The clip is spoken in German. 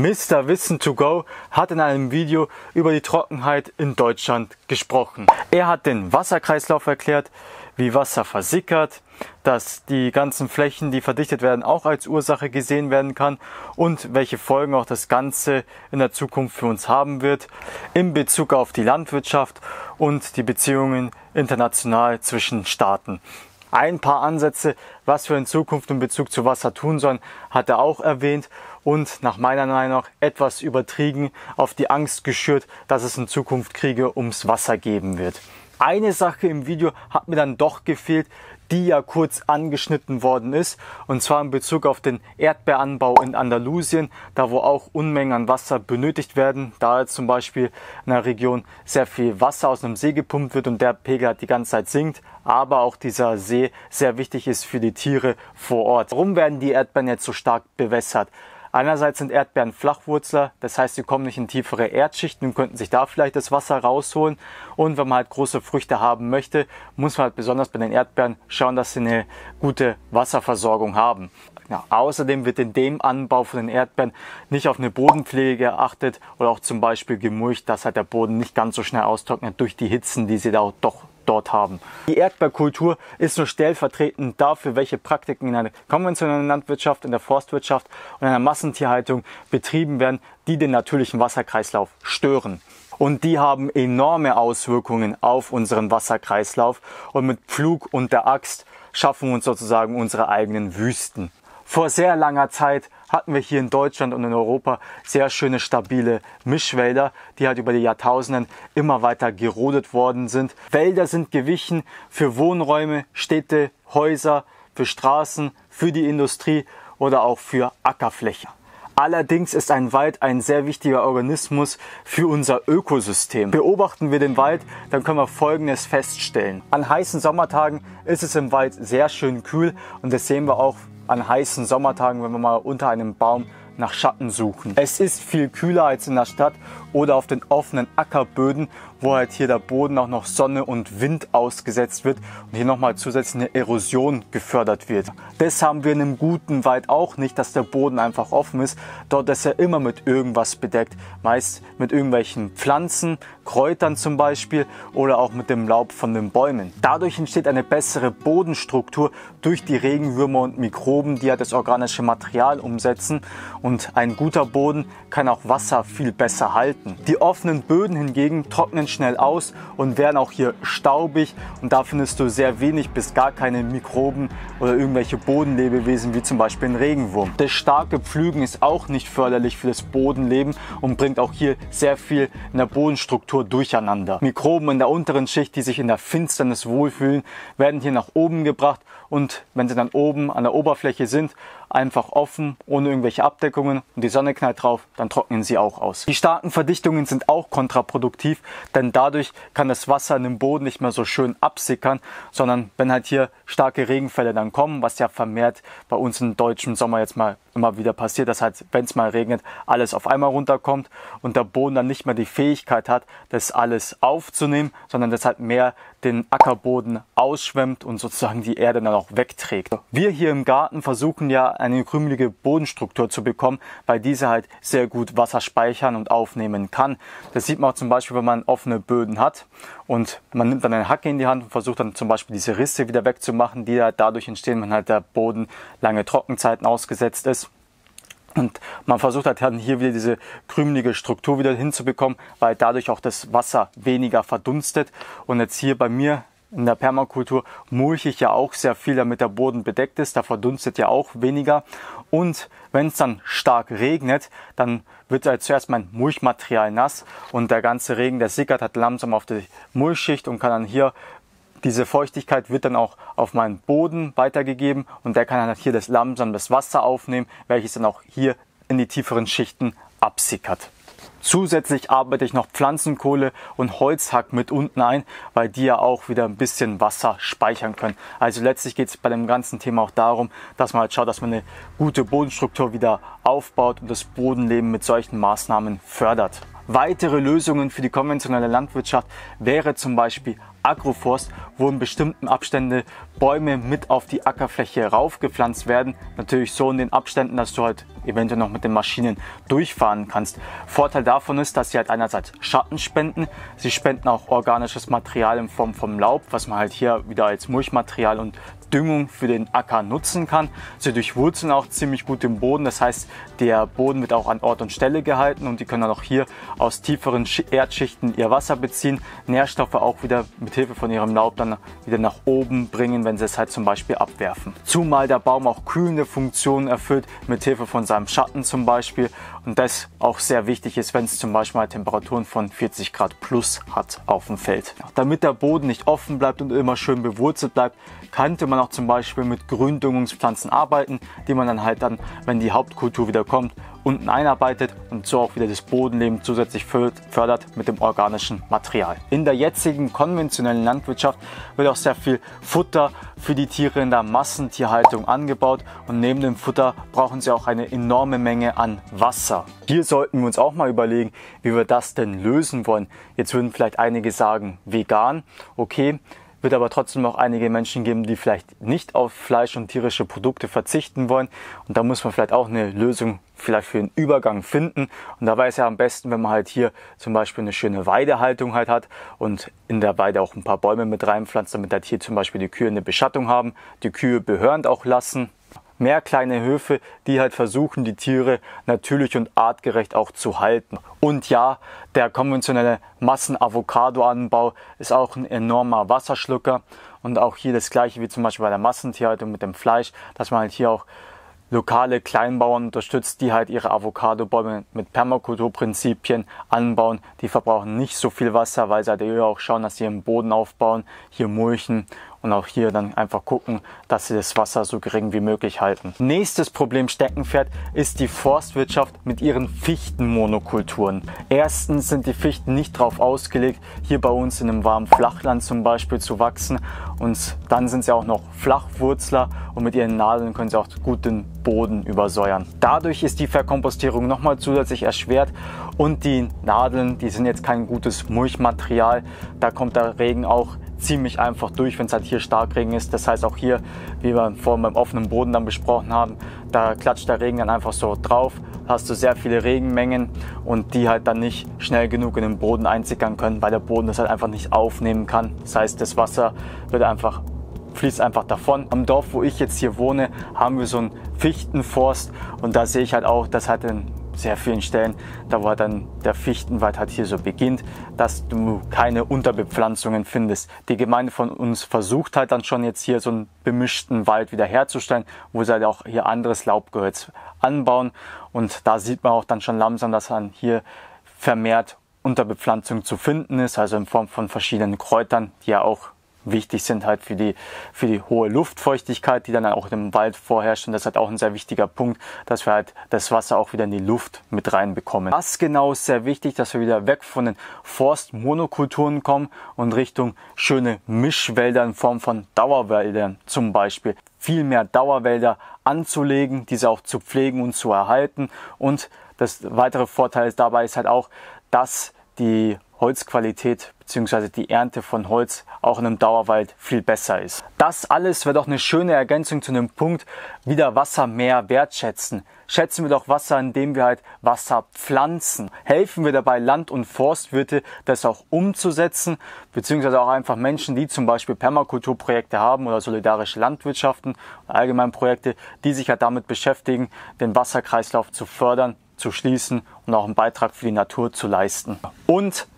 Mr. Wissen to Go hat in einem Video über die Trockenheit in Deutschland gesprochen. Er hat den Wasserkreislauf erklärt, wie Wasser versickert, dass die ganzen Flächen, die verdichtet werden, auch als Ursache gesehen werden kann und welche Folgen auch das Ganze in der Zukunft für uns haben wird in Bezug auf die Landwirtschaft und die Beziehungen international zwischen Staaten. Ein paar Ansätze, was wir in Zukunft in Bezug zu Wasser tun sollen, hat er auch erwähnt und nach meiner Meinung nach etwas übertrieben auf die Angst geschürt, dass es in Zukunft Kriege ums Wasser geben wird. Eine Sache im Video hat mir dann doch gefehlt, die ja kurz angeschnitten worden ist, und zwar in Bezug auf den Erdbeeranbau in Andalusien, da wo auch Unmengen an Wasser benötigt werden, da zum Beispiel in der Region sehr viel Wasser aus einem See gepumpt wird und der Pegel halt die ganze Zeit sinkt, aber auch dieser See sehr wichtig ist für die Tiere vor Ort. Warum werden die Erdbeeren jetzt so stark bewässert? Einerseits sind Erdbeeren Flachwurzler, das heißt, sie kommen nicht in tiefere Erdschichten und könnten sich da vielleicht das Wasser rausholen. Und wenn man halt große Früchte haben möchte, muss man halt besonders bei den Erdbeeren schauen, dass sie eine gute Wasserversorgung haben. Ja, außerdem wird in dem Anbau von den Erdbeeren nicht auf eine Bodenpflege geachtet oder auch zum Beispiel gemulcht, dass halt der Boden nicht ganz so schnell austrocknet durch die Hitzen, die sie da doch dort haben. Die Erdbeerkultur ist nur stellvertretend dafür, welche Praktiken in einer konventionellen Landwirtschaft, in der Forstwirtschaft und in der Massentierhaltung betrieben werden, die den natürlichen Wasserkreislauf stören. Und die haben enorme Auswirkungen auf unseren Wasserkreislauf. Und mit Pflug und der Axt schaffen wir uns sozusagen unsere eigenen Wüsten. Vor sehr langer Zeit hatten wir hier in Deutschland und in Europa sehr schöne stabile Mischwälder, die halt über die Jahrtausenden immer weiter gerodet worden sind. Wälder sind gewichen für Wohnräume, Städte, Häuser, für Straßen, für die Industrie oder auch für Ackerfläche. Allerdings ist ein Wald ein sehr wichtiger Organismus für unser Ökosystem. Beobachten wir den Wald, dann können wir Folgendes feststellen. An heißen Sommertagen ist es im Wald sehr schön kühl und das sehen wir auch an heißen Sommertagen, wenn wir mal unter einem Baum nach Schatten suchen. Es ist viel kühler als in der Stadt oder auf den offenen Ackerböden, wo halt hier der Boden auch noch Sonne und Wind ausgesetzt wird und hier nochmal zusätzlich eine Erosion gefördert wird. Das haben wir in einem guten Wald auch nicht, dass der Boden einfach offen ist. Dort ist er immer mit irgendwas bedeckt, meist mit irgendwelchen Pflanzen, Kräutern zum Beispiel oder auch mit dem Laub von den Bäumen. Dadurch entsteht eine bessere Bodenstruktur durch die Regenwürmer und Mikroben, die ja das organische Material umsetzen und ein guter Boden kann auch Wasser viel besser halten. Die offenen Böden hingegen trocknen schnell aus und werden auch hier staubig und da findest du sehr wenig bis gar keine Mikroben oder irgendwelche Bodenlebewesen wie zum Beispiel ein Regenwurm. Das starke Pflügen ist auch nicht förderlich für das Bodenleben und bringt auch hier sehr viel in der Bodenstruktur durcheinander. Mikroben in der unteren Schicht, die sich in der Finsternis wohlfühlen, werden hier nach oben gebracht und wenn sie dann oben an der Oberfläche sind, einfach offen, ohne irgendwelche Abdeckungen und die Sonne knallt drauf, dann trocknen sie auch aus. Die starken Verdichtungen sind auch kontraproduktiv, denn dadurch kann das Wasser in den Boden nicht mehr so schön absickern, sondern wenn halt hier starke Regenfälle dann kommen, was ja vermehrt bei uns im deutschen Sommer jetzt mal immer wieder passiert, dass halt, wenn es mal regnet, alles auf einmal runterkommt und der Boden dann nicht mehr die Fähigkeit hat, das alles aufzunehmen, sondern das halt mehr den Ackerboden ausschwemmt und sozusagen die Erde dann auch wegträgt. Wir hier im Garten versuchen ja eine krümelige Bodenstruktur zu bekommen, weil diese halt sehr gut Wasser speichern und aufnehmen kann. Das sieht man auch zum Beispiel, wenn man offene Böden hat und man nimmt dann eine Hacke in die Hand und versucht dann zum Beispiel diese Risse wieder wegzumachen, die halt dadurch entstehen, wenn halt der Boden lange Trockenzeiten ausgesetzt ist. Und man versucht halt dann hier wieder diese krümelige Struktur wieder hinzubekommen, weil dadurch auch das Wasser weniger verdunstet. Und jetzt hier bei mir in der Permakultur mulche ich ja auch sehr viel, damit der Boden bedeckt ist. Da verdunstet ja auch weniger. Und wenn es dann stark regnet, dann wird halt zuerst mein Mulchmaterial nass und der ganze Regen, der sickert halt langsam auf die Mulchschicht und kann dann hier diese Feuchtigkeit wird dann auch auf meinen Boden weitergegeben und der kann dann hier das langsam das Wasser aufnehmen, welches dann auch hier in die tieferen Schichten absickert. Zusätzlich arbeite ich noch Pflanzenkohle und Holzhack mit unten ein, weil die ja auch wieder ein bisschen Wasser speichern können. Also letztlich geht es bei dem ganzen Thema auch darum, dass man halt schaut, dass man eine gute Bodenstruktur wieder aufbaut und das Bodenleben mit solchen Maßnahmen fördert. Weitere Lösungen für die konventionelle Landwirtschaft wäre zum Beispiel Agroforst, wo in bestimmten Abständen Bäume mit auf die Ackerfläche raufgepflanzt werden. Natürlich so in den Abständen, dass du halt eventuell noch mit den Maschinen durchfahren kannst. Vorteil davon ist, dass sie halt einerseits Schatten spenden. Sie spenden auch organisches Material in Form vom Laub, was man halt hier wieder als Mulchmaterial und Düngung für den Acker nutzen kann. Sie durchwurzeln auch ziemlich gut den Boden. Das heißt, der Boden wird auch an Ort und Stelle gehalten und die können dann auch hier aus tieferen Erdschichten ihr Wasser beziehen. Nährstoffe auch wieder mit Hilfe von ihrem Laub dann wieder nach oben bringen, wenn sie es halt zum Beispiel abwerfen. Zumal der Baum auch kühlende Funktionen erfüllt, mit Hilfe von seinem Schatten zum Beispiel. Und das auch sehr wichtig ist, wenn es zum Beispiel Temperaturen von 40 Grad plus hat auf dem Feld. Damit der Boden nicht offen bleibt und immer schön bewurzelt bleibt, könnte man auch zum Beispiel mit Gründüngungspflanzen arbeiten, die man dann halt dann, wenn die Hauptkultur wieder kommt, unten einarbeitet und so auch wieder das Bodenleben zusätzlich fördert mit dem organischen Material. In der jetzigen konventionellen Landwirtschaft wird auch sehr viel Futter für die Tiere in der Massentierhaltung angebaut und neben dem Futter brauchen sie auch eine enorme Menge an Wasser. Hier sollten wir uns auch mal überlegen, wie wir das denn lösen wollen. Jetzt würden vielleicht einige sagen, vegan, okay, wird aber trotzdem auch einige Menschen geben, die vielleicht nicht auf Fleisch und tierische Produkte verzichten wollen. Und da muss man vielleicht auch eine Lösung vielleicht für den Übergang finden. Und da wäre es ja am besten, wenn man halt hier zum Beispiel eine schöne Weidehaltung halt hat und in der Weide auch ein paar Bäume mit reinpflanzt, damit halt hier zum Beispiel die Kühe eine Beschattung haben, die Kühe behörend auch lassen mehr kleine Höfe, die halt versuchen, die Tiere natürlich und artgerecht auch zu halten. Und ja, der konventionelle Massen-Avocado-Anbau ist auch ein enormer Wasserschlucker. Und auch hier das gleiche wie zum Beispiel bei der Massentierhaltung mit dem Fleisch, dass man halt hier auch lokale Kleinbauern unterstützt, die halt ihre Avocado-Bäume mit Permakulturprinzipien anbauen. Die verbrauchen nicht so viel Wasser, weil sie halt auch schauen, dass sie ihren Boden aufbauen, hier mulchen und auch hier dann einfach gucken, dass sie das Wasser so gering wie möglich halten. Nächstes Problem Steckenpferd ist die Forstwirtschaft mit ihren Fichtenmonokulturen. Erstens sind die Fichten nicht darauf ausgelegt, hier bei uns in einem warmen Flachland zum Beispiel zu wachsen und dann sind sie auch noch Flachwurzler und mit ihren Nadeln können sie auch gut den Boden übersäuern. Dadurch ist die Verkompostierung nochmal zusätzlich erschwert und die Nadeln, die sind jetzt kein gutes Mulchmaterial. Da kommt der Regen auch ziemlich einfach durch, wenn es halt hier Starkregen ist. Das heißt auch hier, wie wir vorhin beim offenen Boden dann besprochen haben, da klatscht der Regen dann einfach so drauf, hast du sehr viele Regenmengen und die halt dann nicht schnell genug in den Boden einsickern können, weil der Boden das halt einfach nicht aufnehmen kann. Das heißt, das Wasser wird einfach fließt einfach davon. Am Dorf, wo ich jetzt hier wohne, haben wir so einen Fichtenforst und da sehe ich halt auch, dass halt in sehr vielen Stellen, da wo dann der Fichtenwald halt hier so beginnt, dass du keine Unterbepflanzungen findest. Die Gemeinde von uns versucht halt dann schon jetzt hier so einen bemischten Wald wiederherzustellen, wo sie halt auch hier anderes Laubgehölz anbauen und da sieht man auch dann schon langsam, dass dann hier vermehrt Unterbepflanzung zu finden ist, also in Form von verschiedenen Kräutern, die ja auch wichtig sind halt für die, für die hohe Luftfeuchtigkeit, die dann auch im Wald vorherrscht. Und das ist halt auch ein sehr wichtiger Punkt, dass wir halt das Wasser auch wieder in die Luft mit reinbekommen. Das genau ist sehr wichtig, dass wir wieder weg von den Forstmonokulturen kommen und Richtung schöne Mischwälder in Form von Dauerwäldern zum Beispiel. Viel mehr Dauerwälder anzulegen, diese auch zu pflegen und zu erhalten. Und das weitere Vorteil dabei ist halt auch, dass die Holzqualität bzw. die Ernte von Holz auch in einem Dauerwald viel besser ist. Das alles wird auch eine schöne Ergänzung zu einem Punkt, wieder Wasser mehr wertschätzen. Schätzen wir doch Wasser, indem wir halt Wasser pflanzen. Helfen wir dabei Land- und Forstwirte, das auch umzusetzen, beziehungsweise auch einfach Menschen, die zum Beispiel Permakulturprojekte haben oder solidarische Landwirtschaften, allgemein Projekte, die sich halt damit beschäftigen, den Wasserkreislauf zu fördern, zu schließen und auch einen Beitrag für die Natur zu leisten. Und